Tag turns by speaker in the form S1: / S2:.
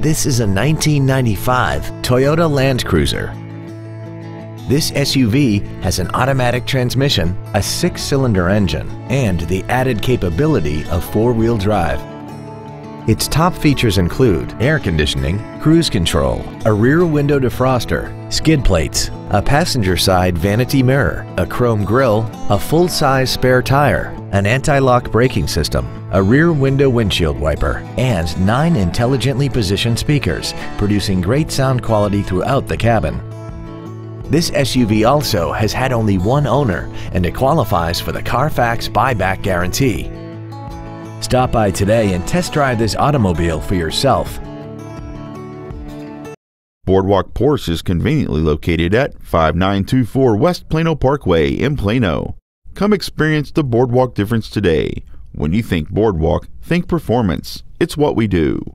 S1: This is a 1995 Toyota Land Cruiser. This SUV has an automatic transmission, a six-cylinder engine, and the added capability of four-wheel drive. Its top features include air conditioning, cruise control, a rear window defroster, skid plates, a passenger side vanity mirror, a chrome grille, a full-size spare tire, an anti-lock braking system, a rear window windshield wiper, and nine intelligently positioned speakers, producing great sound quality throughout the cabin. This SUV also has had only one owner and it qualifies for the Carfax buyback guarantee. Stop by today and test drive this automobile for yourself.
S2: Boardwalk Porsche is conveniently located at 5924 West Plano Parkway in Plano. Come experience the Boardwalk difference today. When you think Boardwalk, think performance. It's what we do.